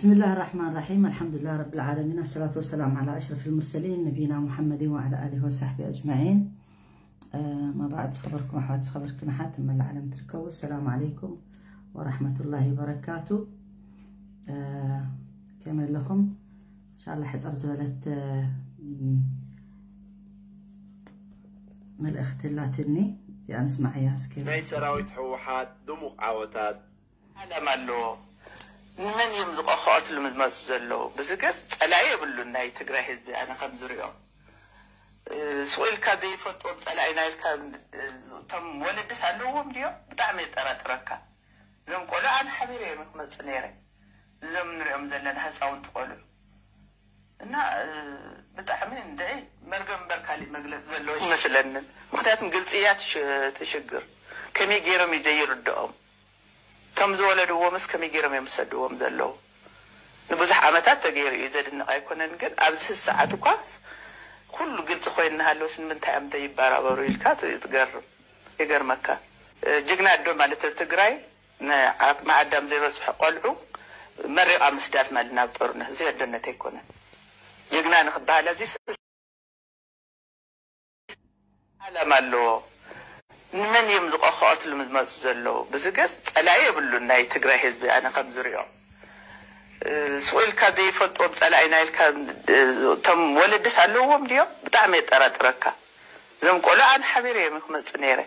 بسم الله الرحمن الرحيم الحمد لله رب العالمين والصلاة والسلام على أشرف المرسلين نبينا محمد وعلى آله وصحبه أجمعين آه ما بعد خبركم أحوات خبركم حتى من العالم تركوا السلام عليكم ورحمة الله وبركاته آه كامل لكم إن شاء الله حتى أرزولت آه من الاختلاتني يعني اسمع ياس كيف ميسراوي تحوحات دموق عوتات هذا مالو መን እዮም ዝቐኽዖ ትሉ ዝመፁ ዘለዉ ብዝገዝ ፀላኢ የብሉን ናይ ትግራይ ህዝቢ ኣነ ከም ዝሪኦ ስቑኢልካ ዘይፈልጦም ፀላኢና ኢልካ እቶም ወለድስ ኣለዎም ድዮም ብጣዕሚ የጠራጥረካ እዞም ቆልዑ ኣነ ሓቢረ እዮም ክመፅእ ነይረ እዞም ንሪኦም ዘለና ህፃውንቲ ቆልዑ እና ብጣዕሚ እንድዒ መርገም እምበር ካሊእ መግለፂ ዘለዎ ይመስለንን ምክንያቱም ግልፅያ ተሸግር ከመይ ገይሮም እዩ ዘይርድኦም ከም ዝወለድዎም ከመይ ገይሮም እዮም ሰድዎም ዘለዉ ንብዙሕ ዓመታት ተገይሩ እዩ ዘድንቕ ኣይኮነን ግን ኣብዚ ሰዓት እኳ ኩሉ ግልፂ ኮይኑ ናሃለወስ ስንምንታይ እዮም ይባራበሩ ኢልካ ትገርም ይገርመካ ጅግና ዶ ማለት ኣብ ትግራይ መዓዳም ዘይበፅሖ ቆልዑ መሪቃ ምስዳት ማለት ናብ ጦርነት እዚ ኣዶነት ኣይኮነን ጅግና ንክበሃል እዚ ዓለም ኣለዎ ንመን እዮም ዝቆኸኦትሉ ዝመፁ ዘለዉ ብዝገፅ ፀላኢ የብሉን ናይ ትግራይ ህዝቢ ኣነ ከም ዝሪኦ ስኢልካ ዘይፈልጦም ፀላኢ ናይልካ እቶም ወለድስ ኣለዎም ድዮም ብጣዕሚ የጠራጥረካ እዞም ቆልዑ ኣነ ሓቢረ እዮም ክመፅእ ነይረ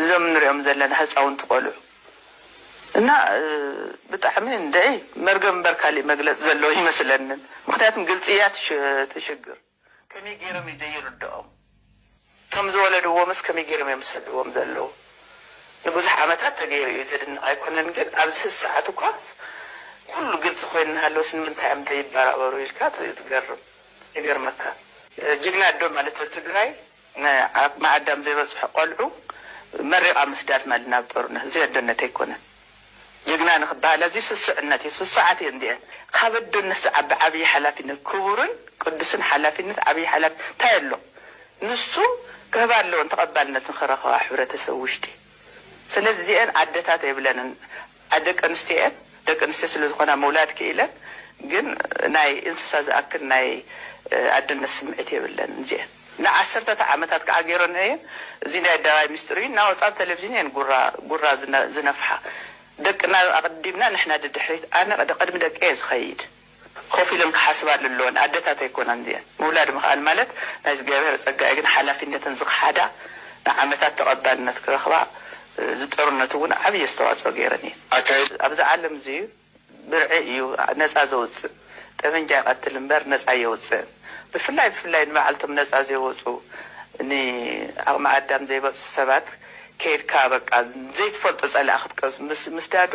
እዞም ንሪኦም ዘለና ህፃውንቲ ቆልዑ እና ብጣዕሚ እንደዒ መርገም እምበር ካሊእ መግለፂ ዘለዎ ይመስለንን ምክንያቱም ግልፂ እያ ትሽግር ከመይ ገይሮም ይደይሩ ደኦም ከም ዝወለድዎም ከመይ ገይሮም እዮም ዝሰድዎም ዘለዉ ንብዙሕ ዓመታት ተገይሩ እዩ ድና ኣይኮነን ግን ኣብዚ ሰዓት እኳ ኩሉ ግልፂ ኮይኑ ሃለወስ ንምንታይ እዮም ተይበራበሩ ኢልካ ትገርም ይገርመካ ጅግና ዶ ማለት ትግራይ ማኣዳም ዘይበፅሑ ቆልዑ መሪቃ ምስዳት ማለት ናብ ጦርነት እዚ ኣዶነት ኣይኮነን ጅግና ንክበሃል እዚ ስስዕነት እዩ ስስዓት እየ እንዲአን ካብ ኣዶነት ዓቢ ዓብዪ ሓላፊነት ክቡርን ቅዱስን ሓላፊነት ዓብዪ ሓላፊ እንታይ ኣሎ ንሱ كبار لون تقبل نتنخر خوا تسوشتي سنزين عدتات يبلن عدك أنستيان دك أنستيس اللي تكون مولاد كيلن جن ناي إنسس هذا أكل ناي عدنا نسمعت يبلن زين نا عصرت تعمتات كعجيرون هاي زين الدواي مستري نا وصلت تلفزيون جرا جرا زن زنفحة دك نا قدمنا نحنا ددحريت أنا قدم دك إيز خيد ኮፍ ኢሎም ክሓስባ ዘለዎን ኣዴታት ኣይኮናን እዚአን ምውላድ ምክኣል ማለት ናይ ዝገበረ ፀጋኢ ግን ሓላፍነትን ዝክሓዳ ንዓመታት ተቐባልነት ክረኽባ ዝጠርነቱ እውን ዓብዪ ኣስተዋፅኦ ገይረን እየን ኣብዚ ዓለም እዚ ብርዒ እዩ ነፃ ዘውፅእ ጠመንጃ ይቀትል እምበር ነፃ የውፅእ ብፍላይ ብፍላይ ንመዓልቶም ነፃ ዘይወፁ ንኣቕሚ ኣዳም ዘይበፁ ሰባት ከይድካ በቃ ዘይትፈልጦ ፀላእ ክትቀስ ምስዳዱ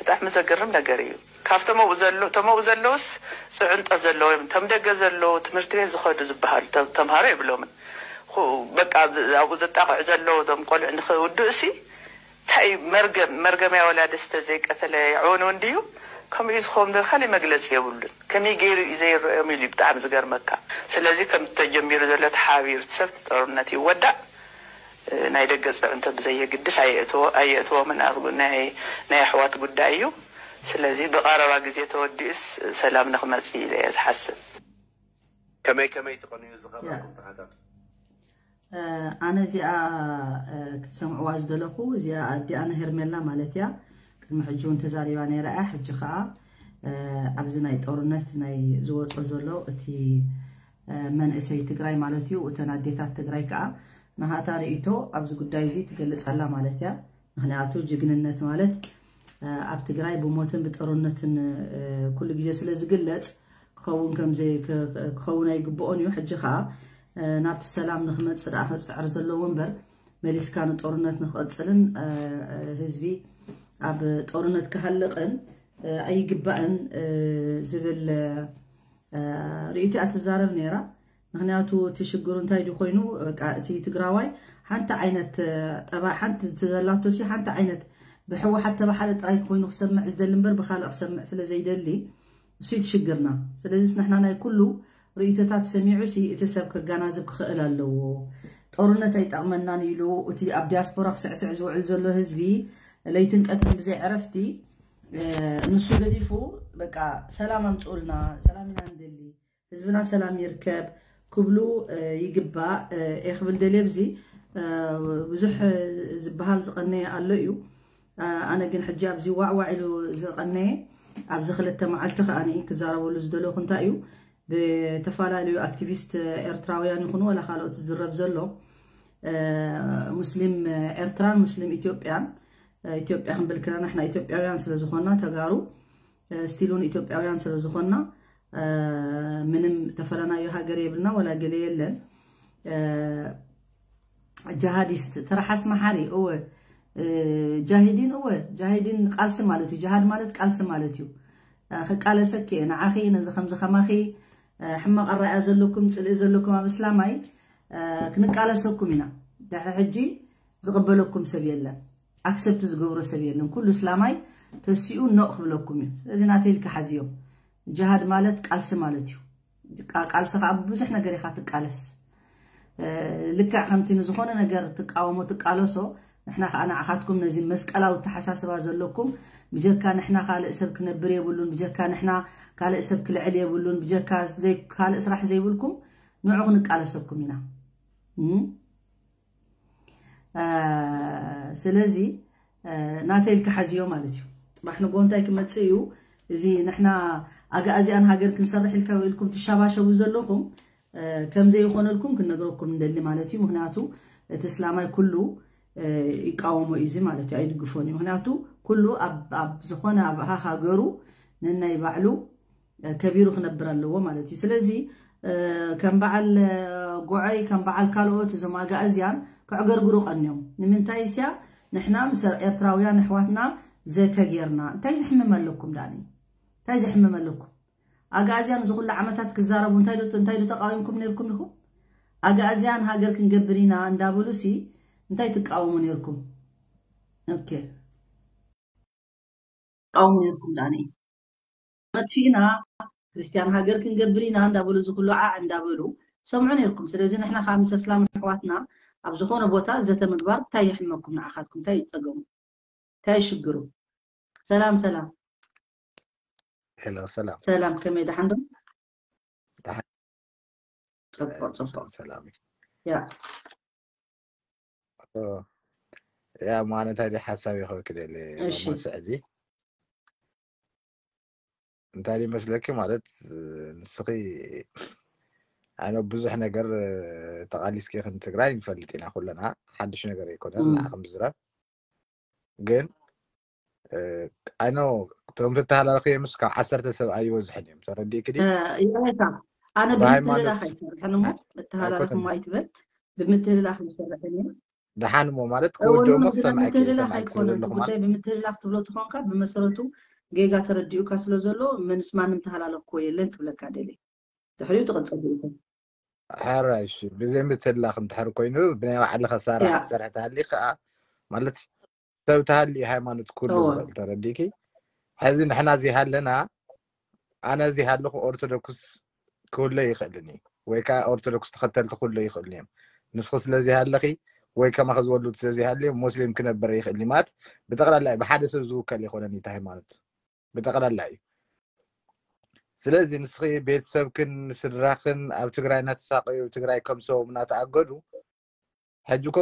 بتعمل زقرم لقريب كافته ما وزلو تما وزلوس سعنت أزلو يوم تم دقة زلو تمرتين زخود زبهر تم تمهاري بلومن خو بقى أبو زت أخو زلو تم قال عند خو الدوسي تاي مرج مرج ما ولاد استزيك أثلا يعونون ديو كم يزخون ده خلي مجلس يقولون كم يجير زي الرأي ملي بتعمل زقرم كا كم تجمير زلت حاير تسفت ترنتي ودأ ናይ ደገ ፀዕንቶ ብዘየግድስ ኣየእትዎምን ናይ ኣሕዋት ጉዳይ እዩ ስለዚ ብቀረባ ግዜ ተወዲኡስ ሰላም ንክመፅ ኢለ እየ ዝሓስብ ከመይ ከመይ ትኾንዩ ዝኸበርኩም ተኸታቱ ኣነ እዚኣ ክትሰምዕዋ ዝደለኹ እዚኣ ኣዲ ኣነ ሄርሜላ ማለት እያ ቅድሚ ሕጂ እውን ተዛሪባ ነይራ እያ ሕጂ ከዓ ኣብዚ ናይ ጦርነት ናይ ዝወፆ ዘሎ እቲ መንእሰይ ትግራይ ማለት እዩ እተን ኣዴታት ትግራይ ከዓ نهاتا رئيتو أبز قدايزي تقلت على مالت يا مخنياتو جقننت مالت ኣብ ትግራይ ብሞትን ብጦርነትን ኩሉ ግዜ ስለ ዝግለፅ ክኸውን ከምዘይ ክኸውን ኣይግብኦን እዩ ሕጂ ከዓ ናብቲ ሰላም ንክመፅእ ደኣ ክፅዕር ዘለዎ እምበር መሊስካ ንጦርነት ንክቅፅልን ህዝቢ ኣብ ጦርነት ክሃልቕን ኣይግባእን ዝብል ርእቲ ኣትዛረብ ነይራ مخنياتو تشجرون دو خوينو تي تقراواي حانتا عينت طبعا حانتا تزلاتو سي حانتا عينت بحو حتى بحالة اي خوينو خسمع بخال بخالق سمع سلا زيدلي سي تشجرنا سلا زي نحنا ناي كلو رئيتوتات سميعو سي اتساب كغانازب كخئل اللو ጦርነት ኣይጠቕመናን ኢሉ እቲ ኣብ ዲያስፖራ ክስዕስዕ ዝውዕል ዘሎ ህዝቢ ለይትን ቀትርን ብዘይ ዕረፍቲ ንሱ ገዲፉ በቃ ሰላም ኣምፅኡልና ሰላም ኢና ንደሊ ህዝብና سلام يركب كبلو يقبا يخبل دليبزي وزح زبهال زقنية اللئيو أنا جن حجاب زي وعوع له زقنية أبز خلت معلت خاني كزارة ولز دلو خنتايو بتفعلاليو أكتيفيست إرتراويان يخنو ولا خالو تزرب زلو مسلم إرتران مسلم إثيوبيان إثيوبيا خنبل كنا نحنا إثيوبياويان سلزخونا تجارو ستيلون إثيوبياويان سلزخونا ምንም ተፈለናዮ ሃገር የብልና ወላ ገሌ የለን ጃሃዲስት ተራሓስ መሓሪ እወ ጃሂዲን እወ ጃሂዲን ቃልሲ ማለት እዩ ጃሃድ ማለት ቃልሲ ማለት እዩ ክቃለሰኪ ንዓኺ ነዚ ከምዚ ከማኺ ሕማቕ ኣረኣያ ዘለኩም ፅልኢ ዘለኩም ኣብ እስላማይ ክንቃለሰኩም ኢና ድሕሪ ሕጂ ዝቕበለኩም ሰብ የለን ኣክሰብቲ ዝገብሮ ሰብ የለን ኩሉ እስላማይ ተሲኡ ኖቕ ክብለኩም እዩ ስለዚ ናተይ ልካ ሓዚዮም جهاد مالت قالس مالت يو قالس فابزح نجر يخاتك قالس لكع خمتي نزخون نجر تقاومو تقالوسو نحنا أنا عخاتكم نزين مسكلا وتحساس بازلكم بجكا نحنا خال إسبك نبري بولون بجكا نحنا خال إسبك العلي بولون بجكا زي خال إسرح زي بولكم نعقنك على سبكم هنا آه سلازي آه ناتيلك حاجيو مالتي صباح نقول تايك ما تسيو زي نحنا أجا أزي أنا هاجر كن سرح الكو لكم تشابهش وزلكم كم زي يخون لكم كن نقرأكم من دل مالتي مهناتو تسلامي كله يقاوموا إزي مالتي أي قفوني مهناتو كله أب أب زخونا أب ها هاجرو نن يبعلو كبيرو خنبر اللو مالتي سلازي كم بعل قعي كم بعل كالوت زم أجا أزيان كأجر جروق النوم من تايسيا نحنا مسر إيرتراويان نحواتنا زي تغيرنا تايز حمم لكم داني تزحمم لكم أجازيان زغل عمتات كزارب ونتايدو تنتايدو تقاومكم نيركم لكم أجازيان هاجر كنجبرينا اندابلوسي نتاي تقاوموا نيركم أوكي تقاوموا نيركم داني متفينا ክርስቲያን ሃገር ክንገብር ኢና እንዳበሉ ዝክሉ ዓ እንዳበሉ ሰምዑ ነይርኩም ስለዚ ንሕና ከዓ ምስ እስላም ኣሕዋትና ኣብ ዝኾነ ቦታ ዘተምግባር እንታይ ይሕመኩም ንዓኻትኩም እንታይ ይፀገሙ እንታይ ይሽግሩ ሰላም هلو سلام سلام كم دحندم تفضل تفضل سلامك يا أوه. يا معناتها اللي حسابي هو كده اللي سعدي نتاري مشلكي مالت آه، نسقي أنا بزح نقر آه، تغالي كي خن تقرأي نفلتين أقول لنا حدش نقر يكون أنا خمس زراب جن ኣነ እቶም ዝተተሃላለኸ ምስ ካብ ዓሰርተ ሰብ ኣይበዝሕን እዮም ሰረዲክዲ ኣነ ብምትልላኽ ኣይሰርሕን ሞ እተሃላለኽ ሞ ኣይትበል ብምትልላኽ ዝሰርሕን እየ ድሓን ሞ ማለት ክወደሞ ክሰማዕ ጉዳይ ብምትልላኽ ትብሎ ትኾንካ ብመሰረቱ ጌጋ ተረዲኡካ ስለ ዘሎ መንስ ማንም ተሃላለኽኮ የለን ክብለካ ደለ ድሕሪኡ ትቕፅል ኢኹ ሕራይ ብዘይ ምትልላኽ እንድሕር ኮይኑ ብናይ ባዕልኻ ሰራሕ ተሃሊ ከዓ ማለት ሰብትሃሊ ሃይማኖት ኩሉ ዝኽእል ተረዲኪ ሕዚ ንሕና ዚሃለና ኣነ ዚሃለኹ ኦርቶዶክስ ክህሎ ይኽእልን እዩ ወይ ከዓ ኦርቶዶክስ ተኸተልቲ ክህሎ ይኽእልን እዮም ንስኺ ስለዚሃለኺ ወይ ከማ ክዝወሉት ስለዚሃልዮ ሞስሊም ክነበረ ይኽእል ማለት ብጠቕላላ እዩ ብሓደ ሰብ ዝውከል ይኮነን እታ ሃይማኖት ብጠቕላላ እዩ ስለዚ ንስኺ ቤተሰብክን ስድራክን ኣብ ትግራይ እናተሳቀዩ ትግራይ ከምሰቦም እናተኣገዱ ሕጂ ኮ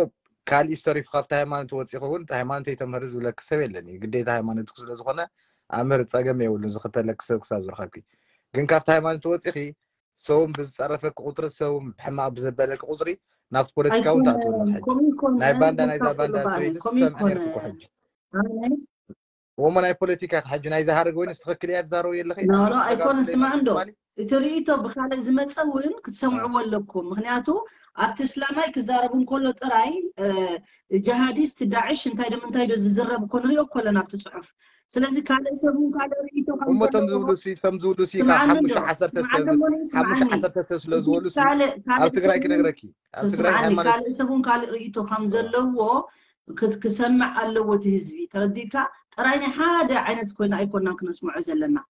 كالي ستوري في خافت هاي مانتو واتسي خون تا هاي مانتو يتم هرزو لك سوي لني قدي هاي مانتو كسل زخونا عمر تساقم يولو زخطة لك سوي كسا زرخاكي قن كافت هاي مانتو واتسي خي سوم بزعرفك قطر سوم بحما بزبالك قطري نافت بوليتكا وتعطو الله حاج ناي باندا ناي زا باندا سوي تسام حنيرك وحج ومن اي بوليتكا حاج ناي زهارك وين استخك ليات زارو يلخي نارا ايكون سمع عندو تريتو بخال از متصورن كتسمعوا لكم مغنياتو ابت اسلامي كزاربون كله طراي جهاديست داعش انتي دم انتي دو زرب كونريو كلنا ابت صحف سلازي كاله سبون كاله ريتو كان مو تمزولو سي تمزولو سي كان حمش حسر تسب حمش حسر تسب سلازولو سي ابت غراي كنغركي ابت غراي حمش كاله سبون كاله ريتو خمزلو هو كتسمع الله وتهزبي ترديكا تراني حاجه عينت كنا اي كنا كنسمع زلنا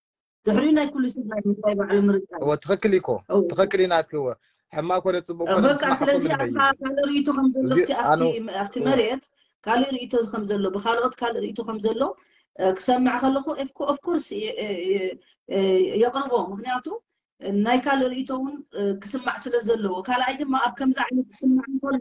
دحرينا كل سنة طيب على مرتاح وتخك ليكو تخك لينا تكوا حما كل تصبوا كل بك سلازي قال ريتو خمز لو تي مريت قال ريتو خمز لو قال ريتو خمز كسمع خلخو اوف كورس أه، أه، أه، يقربو مخنياتو ናይ ካልእ ርእቶ እውን ክስማዕ ስለ ዘለዎ ካልኣይ ድማ ኣብ ከምዚ ዓይነት ክስማዕ እንከሎ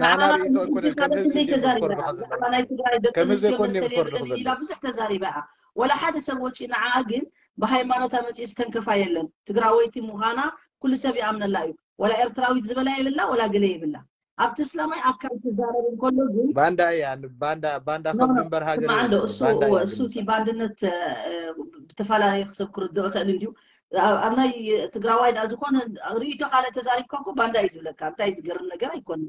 ንዓናካልእ ተዛሪባ ናይ ትግራይ ደቂ ኣንስትዮ መሰለ ኢላ ብዙሕ ተዛሪባ እያ ወላ ሓደ ሰብ ወፂ ንዓኣ ግን ብሃይማኖታ መፅኡ ዝተንከፋ የለን ትግራ ወይቲ ምዃና ኩሉ ሰብ ይኣምነላ እዩ ወላ ኤርትራዊት ዝበላ የብላ ወላ ገለ የብላ ኣብቲ እስላማይ ኣካል ክዛረብ እንከሎ ግን ባንዳ እያባንዳ ባንዳ ባንዳ ካብ እሱ እሱ እቲ ባንድነት ብተፈላለየ ሰብ ክርድኦ ይኽእል እንድዩ ኣብ ናይ ትግራዋይ ዳኣ ዝኮነ ርእቶ ካልኦ ተዛሪብካኮ ባንዳ እዩ ዝብለካ እንታይ ዝገርም ነገር ኣይኮነ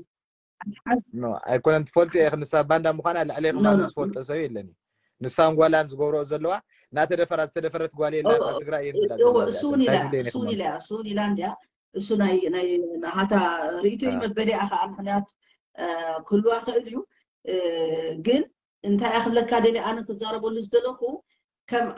ኣይኮነ ትፈልጦ ሳ ባንዳ ምኳ ልዕለ ክ ዝፈልጦ ሰብ የለንእዩ ንሳንጓላን ዝገብሮኦ ዘለዋ ናተደፈራ ዝተደፈረትጓልኣብ ትግራይ እእው ን ኢ ውን ኢላ እንድያ እሱ ሓታ ርእቶ መበዲኣ ከዓ ምክንያት ክህልዋ ክእል እዩ ግን እንታይ ኣ ክብለካ ደ ኣነ ክዛረበሉ ዝደለኩ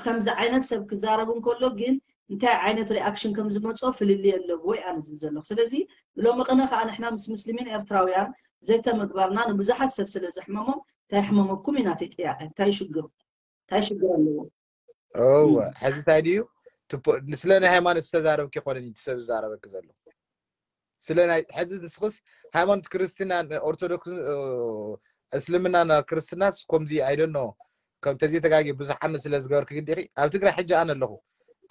ከምዚ ዓይነት ሰብ ክዛረቡ ንከሎ ግን انت عينت رياكشن كم زمتصو في اللي اللي وي انا زمزلو سلازي لو ما قنا خا احنا مس مسلمين ارتراويان زيت مكبرنا نبزحت سبسل زحمهم تا يحممكم يناتي تاع تا يشقر تا يشقر له او حد ثاني نسلنا هاي ما نستزارب كي قولني تسب زارب كزلو سلنا حد نسخس هاي ما نتكرستنا اورثودوكس اسلمنا انا كرستناس كومزي اي دون نو كم تزيد تقاقي بزحمة سلازقور كي قديخي او تقرأ حجة انا اللغو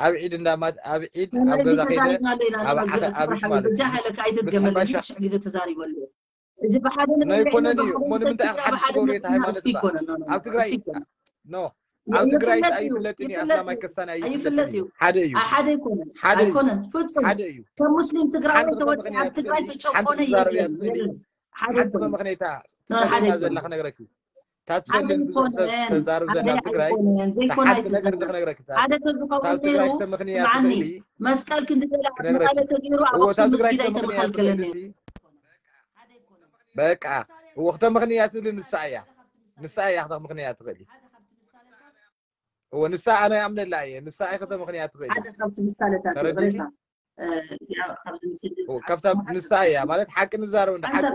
أبي عيد ندمت أبي عيد أبغى زكية أبغى هذا أبي شمال بجاهلك عيد الجمل مش عجزة تزاري ولا إذا بحدا من يكون لي من من تأخر حكوري تهاي ما نسمع أبغى غاي نو أبغى غاي أي فلتني أصلا ما يكسر أي فلتني حدا يو حدا يكون حدا يكون فتسم حدا يو كمسلم تقرأ وتوقع تقرأ في شو حدا يو حدا بمغنيتها حدا يو كاتسن تزار زنا تقرأي تحد نقر نقر نقر كتاب هذا تزقوا نيرو معني مسكال كنت تلا مسكال تجيرو على وقت مسكيلة تمخل كلني بقى هو خدم مغنيات اللي نسايا نسايا خدم مغنيات غلي هو نساء أنا أمن الله نساء خدم مغنيات غلي هذا خبط مسالة تقرأي كفتاب نسايا مالت حق نزار ونحق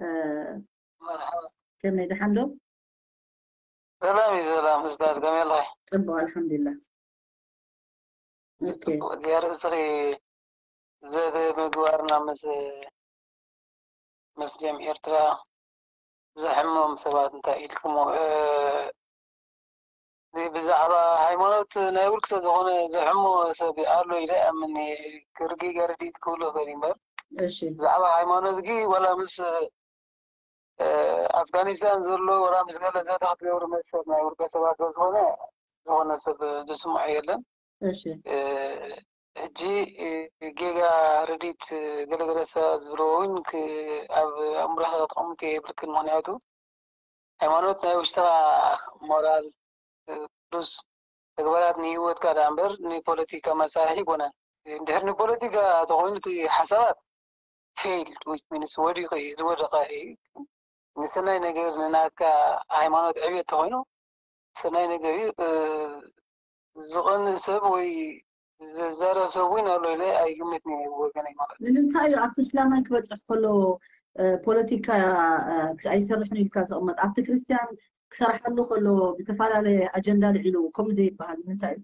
آه، آه. كم يدي حمدو؟ سلام سلام أستاذ كم يلا أبا الحمد لله أوكي ديار أسري زاد مقوارنا مس مس جمع إرترا زحمهم سبات انتا إلكم ብዛዕባ ሃይማኖት ናይ ውልቂ ዝኾነ ዘሕሞ ሰብ ኣሎ ኢለ ኣምኒ ክርጊ ገረዲት ክብሎ ክእል እምበር ብዛዕባ ሃይማኖት ግ ዋላ ምስ ኣፍጋኒስታን ዘሎ ወላ ምስ ገለ ዘዳክዮ መሰብ ሰብ ናይ ውልቀ ሰባት ዝኮነ ዝኮነ ሰብ ዝስምዖ የለን ሕጂ ጌጋ ረዲት ገለገለ ሰባት ዝብሎ እውን ኣብ ኣእምሮኻ ክተቐምቲ የብልክን ምክንያቱ ሃይማኖት ናይ ውሽጥኻ ሞራል ፕሉስ ተግባራት ንሂወትካ ዳ እምበር ንፖለቲካ መሳርሒ ይኮነን እንድሕር ንፖለቲካ ተኮይኑ እቲ ሓሳባት ፌይል ወይ ሚንስ ወዲቑ እዩ ዝወደቀ እዩ ንሰናይ ነገር ንናትካ ሃይማኖት ዕብየት እንተኮይኑ ሰናይ ነገር እዩ ዝቐንስ ሰብ ወይ ዘዛረብ ሰብ እውን ኣሎ ኢለ ኣይግምትን ወገነይ ማለት ንምንታይ እዩ ኣብቲ እስላማይ ክበፅሕ ከሎ ፖለቲካ ኣይሰርሕን ኢልካ ዝቕመጥ ኣብቲ ክርስትያን ክሰርሓሉ ከሎ ዝተፈላለየ ኣጀንዳ ልዒሉ ከምኡ ዘይበሃል ንምንታይ እዩ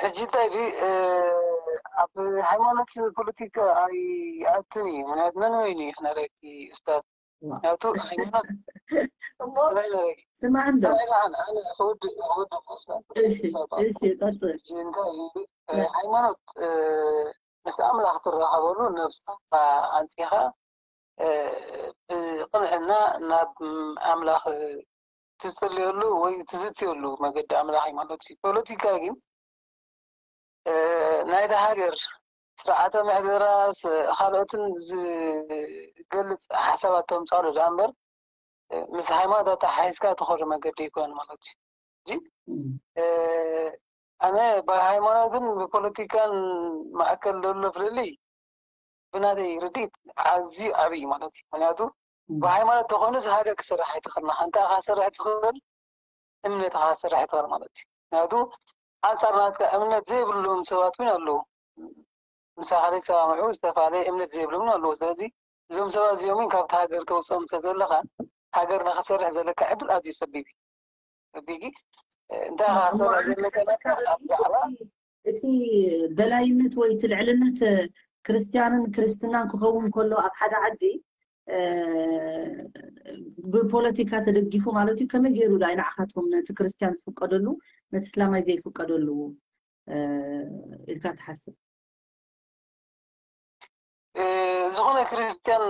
ሕጂ እንታይ ድ ኣብ ሃይማኖት ፖለቲካ ኣይኣትን እዩ ምክንያቱ መንወይኒ እዩ ክነረኪ እስታት ምክንያቱ ሃይማኖት ስማዕንዶ ቀፅል ሃይማኖት ምስ ኣምላኽ ትራኸበሉ ነብስኻ ኣንፂኻ ብቅንዕና ናብ ኣምላኽ ትፅልየሉ ወይ ትዝትየሉ መገዲ ኣምላኽ ሃይማኖት እዩ ፖለቲካ ግን ናይ ዳ ሃገር ስርዓተ ምሕደራ ካልኦትን ዝገልፅ ሓሳባት ተምፃሉ ዛ እምበር ምስ ሃይማኖታት ሓይዝካ ተኸዶ መንገዲ ይኮን ማለት እዩ እ ኣነ ብሃይማኖትን ብፖለቲካን ማእከል ዘሎ ፍልሊ ብናተይ ርዲት ኣዝዩ ዓብይ ማለት እዩ ምክንያቱ ብሃይማኖት ተኮይኑስ ሃገር ክስራሕ ይትኽእልና ከንታ ካስራሕ ትኽእል ካ ስራሕ ይትኽእል ማለት እዩ ምክንያቱ أنصارنا كأمنة زيب لهم سوات من الله مساحري سوا معه استفاده أمنة زيب لهم نعم، الله زادي زوم سوا زيومين كاب تاجر كوسام تزول لها تاجر نخسر هذا لك قبل أدي سبيبي بيجي ده خسر هذا لك أتي دلائمة ويت العلنة آه، كريستيان كريستنا كخون كله أبحد عدي ብፖለቲካ ተደጊፉ ማለት እዩ ከመይ ገይሩ ዳ ንዓኻትኩም ነቲ ክርስትያን ዝፍቀደሉ ነቲ እስላማይ ዘይፍቀደሉ ኢልካ ትሓስብ ዝኾነ ክርስትያን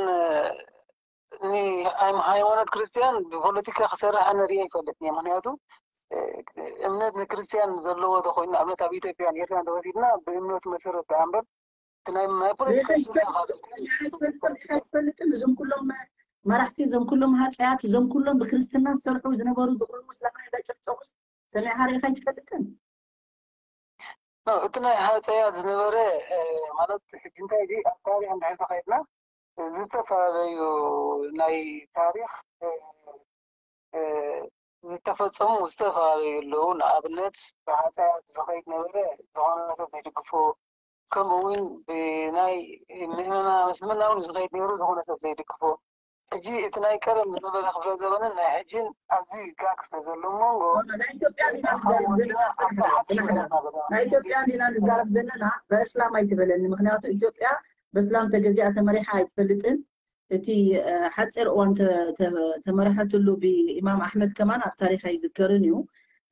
ሃይማኖት ክርስትያን ብፖለቲካ ክሰርሕ ኣነሪኦ ይፈልጥ እ ምክንያቱ እምነት ንክርስትያን ዘለዎ ተኮይኑ ኣብነት ኣብ ኢትዮጵያን ኤርትራ ተወሲድና ብእምነት መሰረት ተኣንበብ ولكن إيه، كلهم هاتيات زم كلهم بكريستنا سرقوا زنبور زغور مسلمة إذا شفتوس سمع هاري خانش كتكن ما قلتنا هاتيات زنبور إيه، مالت حجين تايدي التاريخ عند عيسا خيبنا زيتا فاليو ناي تاريخ إيه، زيتا فاتصم مستفاليو اللون أبنت هاتيات زخيك نوري زغور نسو تيجي كفو كموين بناي مهنا مش من أول صغير يروز هنا سبزي دكفو أجي إتناي كلام زبالة خبلا زبالة نحجين عزي كاكس تزلو مونغو نا إثيوبيا دينا نا إثيوبيا دينا نزارف زننا بإسلام أيتبلن مخنيات إثيوبيا بإسلام تجزيع تمريحة أيتبلتن እቲ ሓፂር እዋን ተመራሕትሉ ብኢማም ኣሕመድ ከማን ኣብ ታሪክ ኣይዝከርን እዩ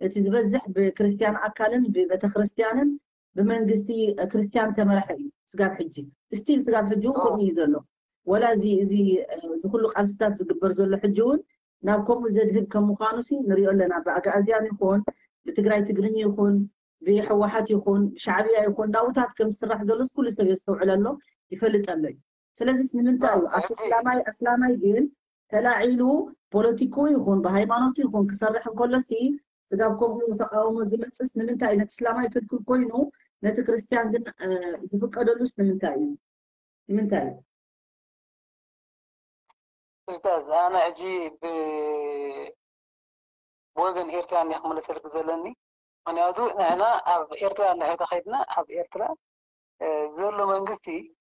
እቲ ዝበዝሕ ብክርስትያን ኣካልን ብቤተ ክርስትያንን بمن قلتي كريستيان تمرحي سقاب حجي ستيل سقاب حجون كل ميزلو ولا زي زي زخلو قاستات زقبر زلو حجون نابكم زاد هب كم مخانوسي نري ولا نابا أزيان يخون بتقراي تقرني يخون بيحوحات يخون شعبية يخون داوتات كم سرح دلوس كل سبب يستوع لنا يفلت أمي سلازي سنمن تاو أسلامي أسلامي جين تلاعيلو بوليتيكو يخون بهاي مانوتي يخون كسرح كل سي تقام كومو تقاومو زمن سس نمنتاي نتسلاماي في الكل كوينو نت كريستيان زن زفك ادولوس نمنتاي نمنتاي استاذ انا اجي ب بوغن ايرتران يحمل سلك زلني انا ادو انا اب ايرتران هيدا خيدنا اب ايرتران زولو منغتي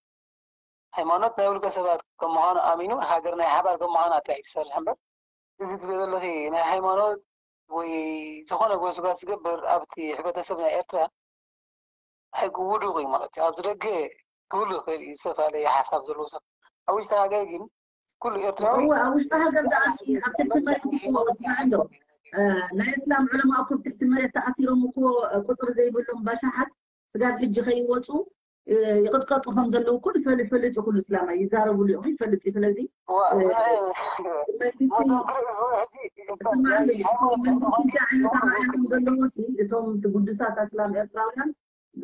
حيوانات نقول كسبات كمهان امينو هاجرنا حبر كمهان اتاي سر همبر زيد بيدلو هي انا حيوانات ويسخونا قوس قاس قبر أبتي حبت أسمنا إيرتا حق ودوغي مالتي عبد الرجاء كله خير يسف علي حسب زلوسة أول شيء حاجة يجي كل إيرتا هو أول شيء حاجة قبل أحكي أبتي تكتب بس آه، لا يسلم علماء كنت تكتب مريت تأثيرهم وكو كثر زي بقولهم باشا حد فقال حج خيوته يقد آه، قط خمسة لو كل فل فل تقول الإسلام يزار ولي أمي فل تفلزي سمعني تم يعني تقدسات إسلام إيرتراويان